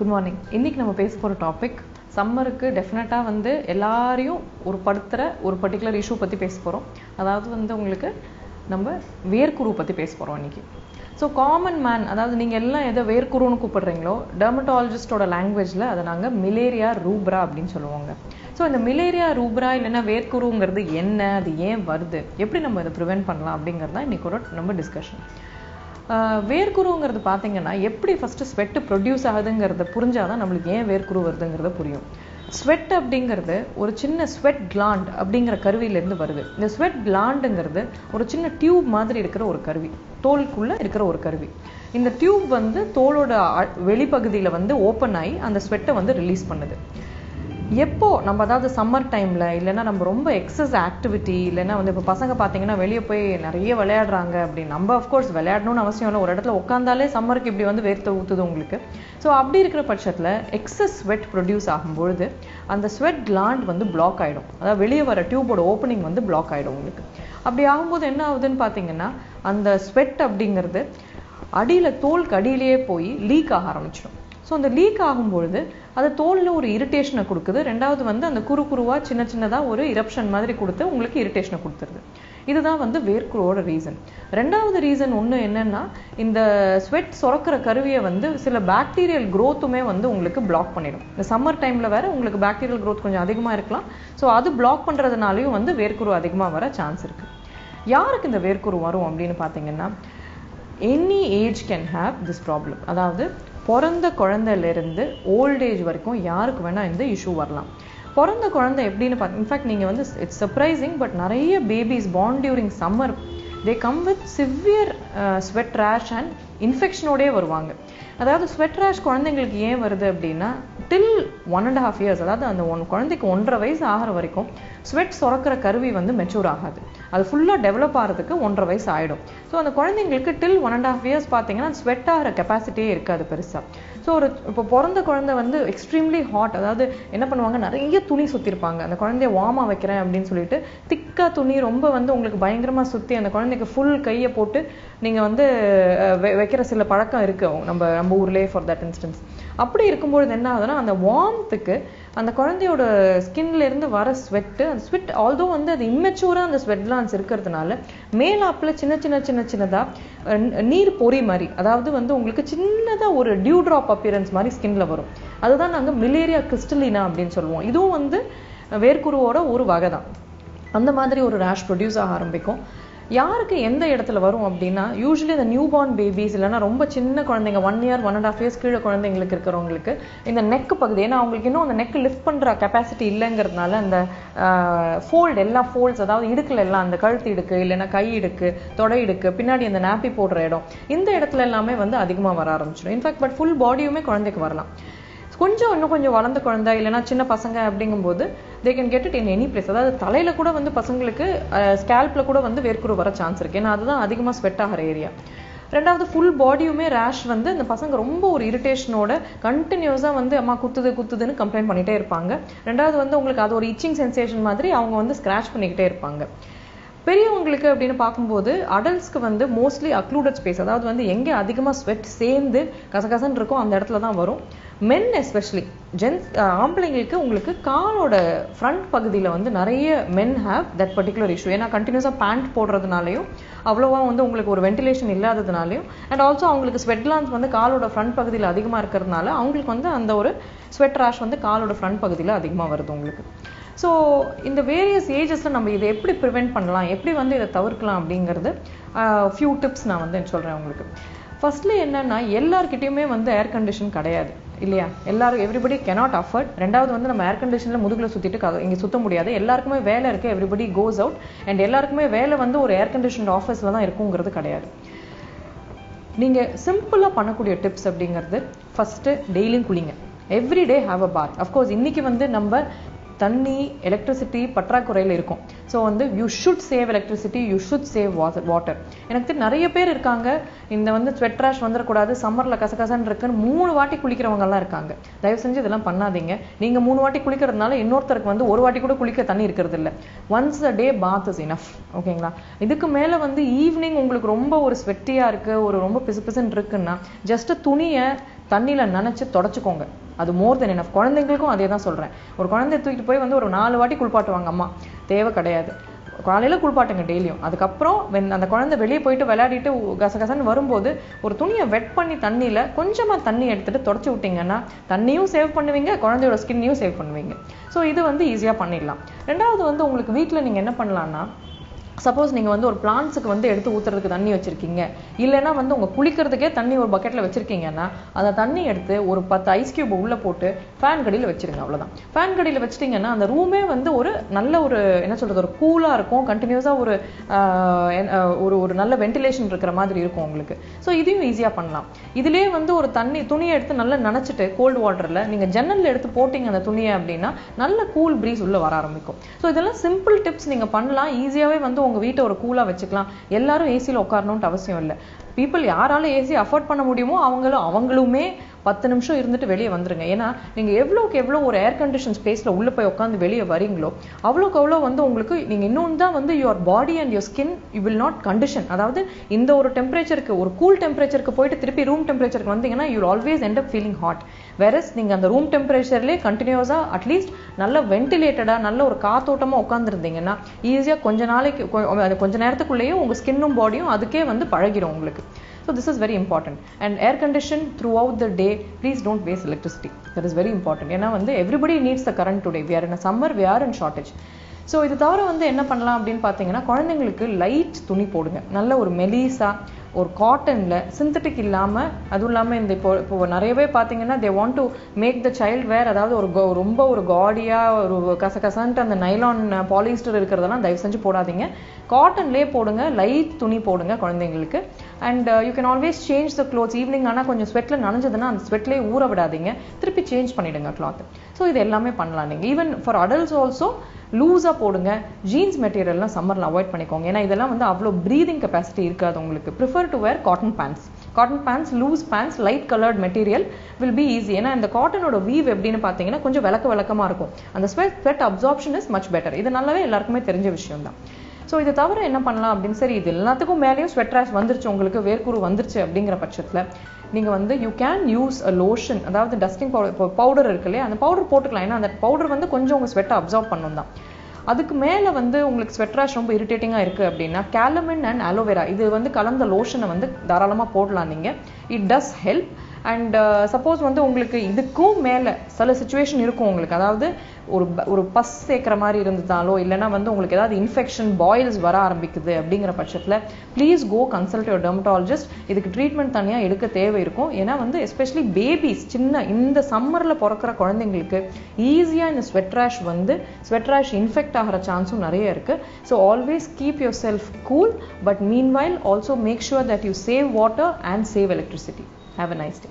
Good morning இன்னைக்கு நம்ம பேச போகிற டாபிக் சம்மருக்கு டெஃபினட்டாக வந்து எல்லாரையும் ஒரு படுத்துகிற ஒரு பர்டிகுலர் இஷ்யூ பற்றி பேச போகிறோம் அதாவது வந்து உங்களுக்கு நம்ம வேர்க்குரு பற்றி பேச போகிறோம் இன்னைக்கு. ஸோ காமன் மேன் அதாவது நீங்கள் எல்லாம் எதை வேர்க்குருன்னு கூப்பிடுறீங்களோ டெர்மட்டாலஜிஸ்டோட லாங்குவேஜில் அதை நாங்கள் மிலேரியா ரூப்ரா அப்படின்னு சொல்லுவாங்க. ஸோ இந்த மிலேரியா ரூப்ரா இல்லைன்னா வேர்க்குருங்கிறது என்ன அது ஏன் வருது எப்படி நம்ம இதை ப்ரிவென்ட் பண்ணலாம் அப்படிங்கிறது தான் இன்னைக்கு நம்ம டிஸ்கஷன் வேர்க்குருங்கிறது பார்த்தீங்கன்னா எப்படி ஃபஸ்ட்டு ஸ்வெட்டு ப்ரொடியூஸ் ஆகுதுங்கிறத புரிஞ்சாதான் நம்மளுக்கு ஏன் வேர்க்குரு வருதுங்கிறத புரியும். ஸ்வெட் அப்படிங்கிறது ஒரு சின்ன ஸ்வெட் கிளாண்ட் அப்படிங்கிற கருவியிலேருந்து வருது. இந்த ஸ்வெட் கிளாண்டுங்கிறது ஒரு சின்ன டியூப் மாதிரி இருக்கிற ஒரு கருவி. தோலுக்குள்ளே இருக்கிற ஒரு கருவி. இந்த டியூப் வந்து தோலோட வெளிப்பகுதியில் வந்து ஓப்பன் ஆகி அந்த ஸ்வெட்டை வந்து ரிலீஸ் பண்ணுது. எப்போ நம்ம அதாவது சம்மர் டைமில் இல்லைன்னா நம்ம ரொம்ப எக்ஸஸ் ஆக்டிவிட்டி இல்லைன்னா வந்து இப்போ பசங்க பார்த்தீங்கன்னா வெளியே போய் நிறைய விளையாடுறாங்க அப்படின்னு. நம்ம அஃப்கோர்ஸ் விளையாடணும்னு அவசியம் இல்லை. ஒரு இடத்துல உட்காந்தாலே சம்மருக்கு இப்படி வந்து வேர்த்து ஊற்றுது உங்களுக்கு. ஸோ அப்படி இருக்கிற பட்சத்தில் எக்ஸஸ் ஸ்வெட் ப்ரொடியூஸ் ஆகும்பொழுது அந்த ஸ்வெட் கிளாண்ட் வந்து பிளாக் ஆகிடும் அதாவது வெளியே வர டியூபோட ஓப்பனிங் வந்து பிளாக் ஆகிடும் உங்களுக்கு. அப்படி ஆகும்போது என்ன ஆகுதுன்னு பார்த்தீங்கன்னா அந்த ஸ்வெட் அப்படிங்கிறது அடியில் தோல்க்கு அடியிலேயே போய் லீக் ஆக ஆரம்பிச்சிடும். ஸோ அந்த லீக் ஆகும்பொழுது அது தோலில் ஒரு இரிட்டேஷனை கொடுக்குது. ரெண்டாவது வந்து அந்த குறு குருவாக சின்ன சின்னதாக ஒரு இரப்ஷன் மாதிரி கொடுத்து உங்களுக்கு இரிட்டேஷனை கொடுத்துருது. இதுதான் வந்து வேர்க்குருவோட ரீசன் ரெண்டாவது ரீசன் ஒன்று என்னன்னா இந்த ஸ்வெட் சுரக்கிற கருவியை வந்து சில பாக்டீரியல் க்ரோத்துமே வந்து உங்களுக்கு பிளாக் பண்ணிடும். இந்த சம்மர் டைமில் வேற உங்களுக்கு பாக்டீரியல் க்ரோத் கொஞ்சம் அதிகமாக இருக்கலாம். ஸோ அது பிளாக் பண்ணுறதுனாலையும் வந்து வேர்க்குரு அதிகமாக வர சான்ஸ் இருக்குது யாருக்கு இந்த வேர்க்குரு வரும் அப்படின்னு பார்த்தீங்கன்னா any age can have this problem அதாவது பிறந்த குழந்தையிலேருந்து ஓல்டேஜ் வரைக்கும் யாருக்கு வேணால் இந்த இஷ்யூ வரலாம். பிறந்த குழந்தை எப்படின்னு பார்த்து இன்ஃபேக்ட் நீங்கள் வந்து இட்ஸ் சர்ப்ரைசிங் பட் நிறைய babies born during summer they come with severe sweat rash and இன்ஃபெக்ஷனோடே வருவாங்க. அதாவது ஸ்வெட் ரேஷ் குழந்தைங்களுக்கு ஏன் வருது அப்படின்னா till one and half years அதாவது அந்த ஒன் குழந்தைக்கு ஒன்றரை வயசு ஆகிற வரைக்கும் ஸ்வெட் சுரக்கிற கருவி வந்து மெச்சூர் ஆகாது. அது ஃபுல்லாக டெவலப் ஆகிறதுக்கு ஒன்றரை வயசு ஆகிடும் ஸோ அந்த குழந்தைங்களுக்கு till one and half years பார்த்தீங்கன்னா ஸ்வெட் ஆகிற கெப்பாசிட்டியே இருக்காது பெருசாக ஸோ ஒரு இப்போ பிறந்த குழந்தை வந்து எக்ஸ்ட்ரீம்லி ஹாட் அதாவது என்ன பண்ணுவாங்க? நிறைய துணி சுற்றிருப்பாங்க அந்த குழந்தைய வார்மாக வைக்கிறேன் அப்படின்னு சொல்லிட்டு திக்காக துணி ரொம்ப வந்து உங்களுக்கு பயங்கரமாக சுற்றி அந்த குழந்தைக்கு ஃபுல் கையை போட்டு நீங்கள் வந்து வைக்கிற சில பழக்கம் இருக்குது நம்ம நம்ம ஊர்லேயே ஃபார் தட் இன்ஸ்டன்ஸ் அப்படி இருக்கும்பொழுது என்ன ஆகுதுன்னா அந்த வார்ம்த்துக்கு அந்த குழந்தையோட ஸ்கின்ல இருந்து வர ஸ்வெட்டு அந்த ஸ்வெட் ஆல்தோ வந்து அது இம்மெச்சூராக அந்த ஸ்வெட் கிளான்ஸ் இருக்கிறதுனால மேலாப்பில் சின்ன சின்ன சின்ன சின்னதாக நீர் பொறி மாதிரி அதாவது வந்து உங்களுக்கு சின்னதாக ஒரு டியூ ட்ராப் அப்பியரன்ஸ் மாதிரி ஸ்கின்ல வரும். அதுதான் நாங்கள் மிலேரியா கிறிஸ்டலினா அப்படின்னு சொல்லுவோம். இதுவும் வந்து வேர்க்குருவோட ஒரு வகை தான். அந்த மாதிரி ஒரு ரேஷ் ப்ரொடியூஸ் ஆக ஆரம்பிக்கும். யாருக்கு எந்த இடத்துல வரும் அப்படின்னா யூஸ்வலி இந்த நியூ பார்ன் பேபிஸ் இல்லைன்னா ரொம்ப சின்ன குழந்தைங்க one year one and half years கீழே குழந்தைங்களுக்கு இருக்கிறவங்களுக்கு இந்த நெக் பகுதி ஏன்னா அவங்களுக்கு இன்னும் அந்த நெக் லிஃப்ட் பண்ணுற கெப்பாசிட்டி இல்லைங்கிறதுனால அந்த ஃபோல்டு எல்லா ஃபோல்ட்ஸ் அதாவது இடுக்கில் எல்லாம் அந்த கழுத்து இடுக்கு இல்லைன்னா கை இடுக்கு தொடை இடுக்கு பின்னாடி அந்த நாப்பி போடுற இடம் இந்த இடத்துல எல்லாமே வந்து அதிகமாக வர ஆரம்பிச்சிடும். இன்ஃபேக்ட் பட் ஃபுல் பாடியுமே குழந்தைக்கு வரலாம். கொஞ்சம் இன்னும் கொஞ்சம் வளர்ந்த குழந்தை இல்லைன்னா சின்ன பசங்க அப்படிங்கும்போது they can get it in any place அதாவது தலையில கூட வந்து பசங்களுக்கு ஸ்கேல்ப்ல கூட வந்து வேர்க்குரு வர சான்ஸ் இருக்கு. ஏன்னா அதுதான் அதிகமாக ஸ்வெட் ஆகிற ஏரியா ரெண்டாவது ஃபுல் பாடியுமே ரேஷ் வந்து இந்த பசங்க ரொம்ப ஒரு இரிட்டேஷனோட கண்டினியூஸாக வந்து அம்மா குத்துது குத்துதுன்னு கம்ப்ளைண்ட் பண்ணிகிட்டே இருப்பாங்க. ரெண்டாவது வந்து உங்களுக்கு அது ஒரு இச்சிங் சென்சேஷன் மாதிரி அவங்க வந்து ஸ்க்ராச் பண்ணிக்கிட்டே இருப்பாங்க. பெரியவங்களுக்கு அப்படின்னு பார்க்கும்போது அடல்ட்ஸ்க்கு வந்து மோஸ்ட்லி அக்ளூடட் ஸ்பேஸ் அதாவது வந்து எங்கே அதிகமாக ஸ்வெட் சேர்ந்து கசகசன்னு இருக்கோ அந்த இடத்துல தான் வரும். மென் எஸ்பெஷலி ஜென்ஸ் ஆம்பளைங்களுக்கு உங்களுக்கு காலோட ஃப்ரண்ட் பகுதியில் வந்து நிறைய men have that particular issue ஏன்னா கண்டினியூஸாக பேண்ட் போடுறதுனாலையும் அவ்வளோவா வந்து உங்களுக்கு ஒரு வென்டிலேஷன் இல்லாததுனாலையும் அண்ட் ஆல்சோ அவங்களுக்கு ஸ்வெட் லான்ஸ் வந்து காலோட ஃப்ரண்ட் பகுதியில் அதிகமாக இருக்கிறதுனால அவங்களுக்கு வந்து அந்த ஒரு ஸ்வெட் ரேஷ் வந்து காலோட ஃப்ரண்ட் பகுதியில் அதிகமாக வருது உங்களுக்கு. ஸோ இந்த வேரியஸ் ஏஜஸில் நம்ம இதை எப்படி ப்ரிவெண்ட் பண்ணலாம்? எப்படி வந்து இதை தவிர்க்கலாம் அப்படிங்கிறது ஃபியூ டிப்ஸ் நான் வந்து சொல்கிறேன் உங்களுக்கு. ஃபர்ஸ்ட்லி என்னன்னா எல்லாருக்கிட்டேயுமே வந்து ஏர் கண்டிஷன் கிடையாது இல்லையா? எல்லாரும் எவ்ரிபடி கெனாட் அஃபர்ட் ரெண்டாவது வந்து நம்ம ஏர் கண்டிஷனில் முதுகில் சுற்றிட்டு இங்கே சுத்த முடியாது. எல்லாருக்குமே வேலை இருக்குது எவ்ரிபடி கோஸ் அவுட் அண்ட் எல்லாருக்குமே வேலை வந்து ஒரு ஏர் கண்டிஷன் ஆஃபீஸில் தான் இருக்குங்கிறது கிடையாது. நீங்கள் சிம்பிளாக பண்ணக்கூடிய டிப்ஸ் அப்படிங்கிறது ஃபஸ்ட்டு டெய்லியும் குளிங்க. Every day have a bath of course இன்றைக்கி வந்து நம்ம தண்ணி எலக்ட்ரிசிட்டி பற்றாக்குறையில் இருக்கும். ஸோ வந்து you should save electricity you should save water எனக்கு நிறைய பேர் இருக்காங்க. இந்த வந்து ஸ்வெட் ரேஷ் வந்துடக்கூடாது சம்மரில் கசகசன்னு இருக்குன்னு மூணு வாட்டி குளிக்கிறவங்கலாம் இருக்காங்க. தயவு செஞ்சு இதெல்லாம் பண்ணாதீங்க. நீங்கள் மூணு வாட்டி குளிக்கிறதுனால இன்னொருத்தருக்கு வந்து ஒரு வாட்டி கூட குளிக்க தண்ணி இருக்கிறது இல்லை once a day bath is enough ஓகேங்களா இதுக்கு மேலே வந்து ஈவினிங் உங்களுக்கு ரொம்ப ஒரு ஸ்வெட்டியாக இருக்குது ஒரு ரொம்ப பிசு பிசுன்னு இருக்குன்னா ஜஸ்ட் துணியை தண்ணியில் நினச்சி தொடச்சிக்கோங்க. அது மோர் தென் எனஃப் குழந்தைங்களுக்கும் அதே தான் சொல்கிறேன் ஒரு குழந்தைய தூக்கிட்டு போய் வந்து ஒரு நாலு வாட்டி குளிப்பாட்டுவாங்க அம்மா. தேவை கிடையாது. காலையில் குளிப்பாட்டுங்க டெய்லியும். அதுக்கப்புறம் வென் அந்த குழந்தை வெளியே போயிட்டு விளையாடிட்டு கசகசன்னு வரும்போது ஒரு துணியை வெட் பண்ணி தண்ணியில் கொஞ்சமாக தண்ணி எடுத்துட்டு தொடச்சி விட்டிங்கன்னா தண்ணியும் சேவ் பண்ணுவீங்க குழந்தையோட ஸ்கின்னையும் சேவ் பண்ணுவீங்க. ஸோ இது வந்து ஈஸியாக பண்ணிடலாம். ரெண்டாவது வந்து உங்களுக்கு வீட்டில் நீங்கள் என்ன பண்ணலான்னா சப்போஸ் நீங்கள் வந்து ஒரு பிளான்ஸுக்கு வந்து எடுத்து ஊற்றுறதுக்கு தண்ணி வச்சுருக்கீங்க. இல்லைன்னா வந்து உங்கள் குளிக்கிறதுக்கே தண்ணி ஒரு பக்கெட்டில் வச்சுருக்கீங்கன்னா அந்த தண்ணி எடுத்து ஒரு பத்து ஐஸ் கியூப் உள்ளே போட்டு ஃபேன் கடியில் வச்சிருங்க அவ்வளோதான் ஃபேன் கடியில் வச்சிட்டிங்கன்னா அந்த ரூமே வந்து ஒரு நல்ல ஒரு என்ன சொல்கிறது ஒரு கூலாக இருக்கும். கண்டினியூஸாக ஒரு ஒரு ஒரு நல்ல வென்டிலேஷன் இருக்கிற மாதிரி இருக்கும் உங்களுக்கு. ஸோ இதையும் ஈஸியாக பண்ணலாம். இதுலேயே வந்து ஒரு தண்ணி துணியை எடுத்து நல்லா நினச்சிட்டு கோல்டு வாட்டரில் நீங்கள் ஜன்னலில் எடுத்து போட்டிங்க அந்த துணியை அப்படின்னா நல்ல கூல் ப்ரீஸ் உள்ளே வர ஆரம்பிக்கும். ஸோ இதெல்லாம் சிம்பிள் டிப்ஸ் நீங்கள் பண்ணலாம். ஈஸியாகவே வந்து உங்கள் வீட்டை ஒரு கூலாக வச்சுக்கலாம். எல்லாரும் ஏசியில் உட்காரணுன்ட்டு அவசியம் இல்லை. பீப்புள் யாரால ஏசி அஃபோர்ட் பண்ண முடியுமோ அவங்களும் அவங்களுமே பத்து நிமிஷம் இருந்துட்டு வெளியே வந்துருங்க. ஏன்னா நீங்கள் எவ்வளோக்கு எவ்வளோ ஒரு ஏர் கண்டிஷன் ஸ்பேஸில் உள்ளே போய் உட்காந்து வெளியே வரீங்களோ அவ்வளோக்கு அவ்வளோ வந்து உங்களுக்கு நீங்கள் இன்னொன்று தான் வந்து your body and your skin you will not condition அதாவது இந்த ஒரு டெம்பரேச்சருக்கு ஒரு கூல் டெம்பரேச்சருக்கு போயிட்டு திருப்பி ரூம் டெம்பரேச்சருக்கு வந்தீங்கன்னா you always end up feeling hot versus நீங்கள் அந்த ரூம் டெம்பரேச்சர்லேயே கண்டினியூஸாக அட்லீஸ்ட் நல்ல வென்டிலேட்டடாக நல்ல ஒரு காத்தோட்டமாக உட்காந்துருந்தீங்கன்னா ஈஸியாக கொஞ்ச நாளைக்கு கொஞ்ச நேரத்துக்குள்ளேயே உங்கள் ஸ்கின்னும் பாடியும் அதுக்கே வந்து பழகிடும் உங்களுக்கு. So this is very important and air condition throughout the day please waste electricity. That is very very important ஏன்னா வந்து everybody needs the current today we are in a summer we are in shortage. So இது தவிர வந்து என்ன பண்ணலாம் அப்படின்னு பார்த்தீங்கன்னா குழந்தைங்களுக்கு லைட் துணி போடுங்க. நல்ல ஒரு மெலிசா ஒரு காட்டனில் சிந்தட்டிக் இல்லாமல் அதுவும் இல்லாமல் இந்த இப்போ இப்போ நிறையவே பார்த்தீங்கன்னா they want to make the child wear அதாவது ஒரு ரொம்ப ஒரு காடியாக ஒரு கசகசன்ட்டு அந்த நைலான் பாலிஸ்டர் இருக்கிறதெல்லாம் தயவு செஞ்சு போடாதீங்க. காட்டன்லேயே போடுங்க லைட் துணி போடுங்க குழந்தைங்களுக்கு. And you can always change the clothes evening ஆனால் கொஞ்சம் ஸ்வெட்டில் நனைஞ்சதுன்னா அந்த ஸ்வெட்லேயே ஊற விடாதீங்க. திருப்பி சேஞ்ச் பண்ணிடுங்க கிளாத் ஸோ இது எல்லாமே பண்ணலாம் நீங்கள் ஈவன் ஃபார் அடல்ட்ஸ் ஆல்சோ லூஸாக போடுங்க. ஜீன்ஸ் மெட்டீரியல்லாம் சம்மரில் அவாய்ட் பண்ணிக்கோங்க. ஏன்னா இதெல்லாம் வந்து அவ்வளோ ப்ரீதிங் கெப்பாசிட்டி இருக்காது உங்களுக்கு. Prefer to wear cotton pants cotton pants loose pants light coloured material will be easy ஏன்னா இந்த காட்டனோட வீவ் எப்படின்னு பார்த்தீங்கன்னா கொஞ்சம் விளக்க விளக்கமாக இருக்கும். அந்த sweat sweat absorption is much better இது நல்லாவே எல்லாருக்குமே தெரிஞ்ச விஷயம் தான் ஸோ இதை தவிர என்ன பண்ணலாம் அப்படின்னு? சரி இது எல்லாத்துக்கும் மேலேயும் ஸ்வெட் ரேஷ் வந்துருச்சு உங்களுக்கு வேர்க்குரு வந்துருச்சு அப்படிங்கிற பட்சத்தில் நீங்கள் வந்து you can use a lotion அதாவது டஸ்டிங் பவுடர் பவுடர் இருக்கு இல்லையா அந்த பவுடர் போட்டுக்கலாம். ஏன்னா அந்த பவுடர் வந்து கொஞ்சம் உங்கள் ஸ்வெட்டை அப்சார்ப் பண்ணும் தான் அதுக்கு மேலே வந்து உங்களுக்கு ஸ்வெட்ராஷ் ரொம்ப இரிட்டேட்டிங்காக இருக்குது அப்படின்னா கேலமின் அண்ட் அலோவேரா இது வந்து கலந்த லோஷனை வந்து தாராளமாக போடலாம் நீங்கள் it does help and suppose uh, வந்து உங்களுக்கு இதுக்கும் மேலே சில சுச்சுவேஷன் இருக்கும் உங்களுக்கு. அதாவது ஒரு ஒரு பஸ் சேர்க்குற மாதிரி இருந்ததாலோ இல்லைன்னா வந்து உங்களுக்கு ஏதாவது இன்ஃபெக்ஷன் பாயில்ஸ் வர ஆரம்பிக்குது அப்படிங்கிற பட்சத்தில் please go consult your dermatologist இதுக்கு ட்ரீட்மெண்ட் தனியாக எடுக்க தேவை இருக்கும். ஏன்னா வந்து எஸ்பெஷலி பேபிஸ் சின்ன இந்த சம்மரில் பிறக்கிற குழந்தைங்களுக்கு ஈஸியாக இந்த ஸ்வெட் ரேஷ் வந்து ஸ்வெட் ரேஷ் இன்ஃபெக்ட் ஆகிற சான்ஸும் நிறைய இருக்குது so always keep yourself cool but meanwhile also make sure that you save water and save electricity have a nice day